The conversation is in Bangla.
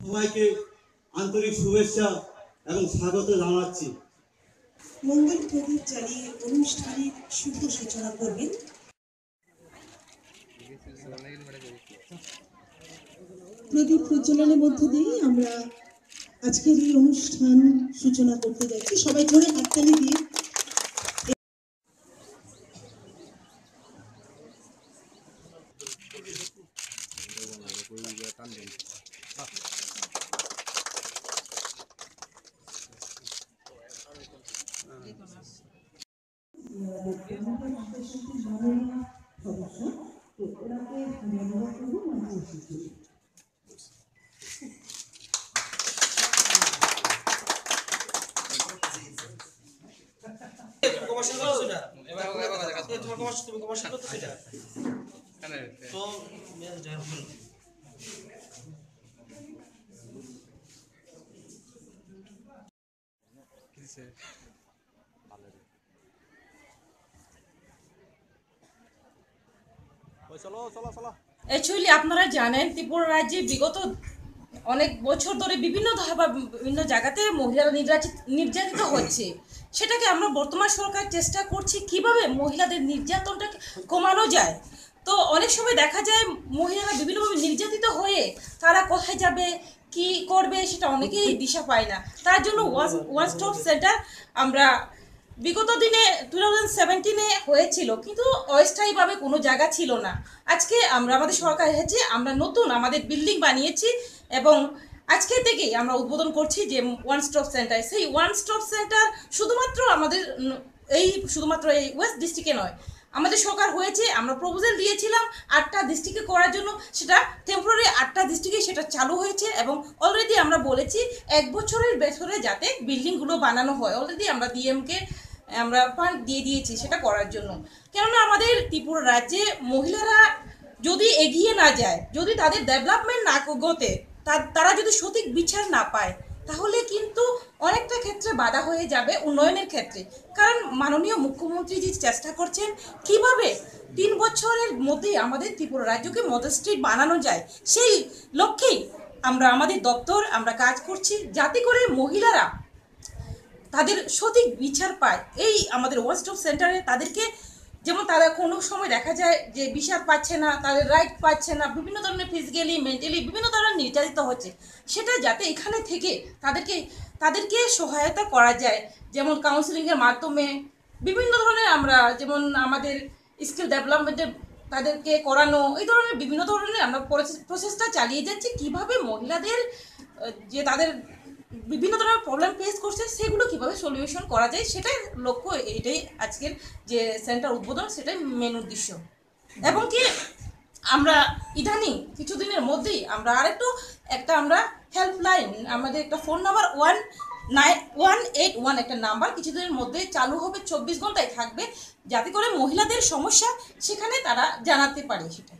সবাইকে আন্তরিক শুভেচ্ছা এবং স্বাগত জানাচ্ছি। মঙ্গল প্রদীপ জ্বালিয়ে অনুষ্ঠানের শুভ সূচনা করবেন। প্রদীপ প্রজ্বলনের মধ্য দিয়ে আমরা আজকের এই অনুষ্ঠান সূচনা করতে যাচ্ছি। সবাই ধরে হাততালি দিয়ে কমার্শিয়াল করতেছো এটা এবার তোমার কমার্শিয়াল তুমি কমার্শিয়াল করতেছো এটা তো মেয়ে যাই হোক বলো। অ্যাকচুয়ালি আপনারা জানেন ত্রিপুরা রাজ্যে বিগত অনেক বছর ধরে বিভিন্ন বা বিভিন্ন জায়গাতে মহিলারা নির্যাতিত নির্যাতিত হচ্ছে। সেটাকে আমরা বর্তমান সরকার চেষ্টা করছি কীভাবে মহিলাদের নির্যাতনটাকে কমানো যায়। তো অনেক সময় দেখা যায় মহিলারা বিভিন্নভাবে নির্যাতিত হয়ে তারা কোথায় যাবে কি করবে সেটা অনেকেই দিশা পায় না। তার জন্য ওয়ান ওয়ান স্টপ সেন্টার আমরা বিগত দিনে টু থাউজেন্ড সেভেন্টিনে হয়েছিল কিন্তু অস্থায়ীভাবে কোনো জায়গা ছিল না। আজকে আমরা আমাদের সরকার এসেছে আমরা নতুন আমাদের বিল্ডিং বানিয়েছি এবং আজকে থেকেই আমরা উদ্বোধন করছি যে ওয়ান স্টপ সেন্টার সেই ওয়ান স্টপ সেন্টার শুধুমাত্র আমাদের এই শুধুমাত্র এই ওয়েস্ট ডিস্ট্রিক্টে নয় আমাদের সরকার হয়েছে, আমরা প্রপোজাল দিয়েছিলাম আটটা ডিস্ট্রিক্টে করার জন্য। সেটা টেম্পোরারি আটটা ডিস্ট্রিক্টে সেটা চালু হয়েছে এবং অলরেডি আমরা বলেছি এক বছরের ভেতরে যাতে বিল্ডিংগুলো বানানো হয়। অলরেডি আমরা ডিএমকে আমরা ফান্ড দিয়ে দিয়েছি সেটা করার জন্য। কেননা আমাদের ত্রিপুরা রাজ্যে মহিলারা যদি এগিয়ে না যায়, যদি তাদের ডেভেলপমেন্ট না গতে তারা যদি সঠিক বিচার না পায় তাহলে কিন্তু অনেকটা ক্ষেত্রে বাধা হয়ে যাবে উন্নয়নের ক্ষেত্রে। কারণ মাননীয় মুখ্যমন্ত্রী যে চেষ্টা করছেন, কীভাবে তিন বছরের মধ্যেই আমাদের ত্রিপুরা রাজ্যকে মডেল স্ট্রিট বানানো যায়, সেই লক্ষ্যেই আমরা আমাদের দপ্তর, আমরা কাজ করছি যাতে করে মহিলারা তাদের সঠিক বিচার পায়। এই আমাদের ওয়ান স্টপ সেন্টারে তাদেরকে যেমন তারা কোনো সময় দেখা যায় যে বিচার পাচ্ছে না, তাদের রাইট পাচ্ছে না, বিভিন্ন ধরনের ফিজিক্যালি মেন্টালি বিভিন্ন ধরনের নির্যাতিত হচ্ছে। সেটা যাতে এখানে থেকে তাদেরকে তাদেরকে সহায়তা করা যায়। যেমন কাউন্সিলিংয়ের মাধ্যমে বিভিন্ন ধরনের আমরা, যেমন আমাদের স্কিল ডেভেলপমেন্টের তাদেরকে করানো, এই ধরনের বিভিন্ন ধরনের আমরা প্রসেসটা চালিয়ে যাচ্ছি। কীভাবে মহিলাদের, যে তাদের বিভিন্ন ধরনের প্রবলেম ফেস করছে, সেগুলো কীভাবে সলিউশন করা যায় সেটাই লক্ষ্য এটাই আজকের যে সেন্টার উদ্বোধন, সেটাই মেন উদ্দেশ্য। এবং কি আমরা ইদানিং কিছুদিনের মধ্যেই আমরা আরেকটু একটা আমরা হেল্পলাইন আমাদের একটা phone number one nine one eight one একটা নাম্বার কিছুদিনের মধ্যে চালু হবে, চব্বিশ ঘন্টায় থাকবে, যাতে করে মহিলাদের সমস্যা সেখানে তারা জানাতে পারে সেটা।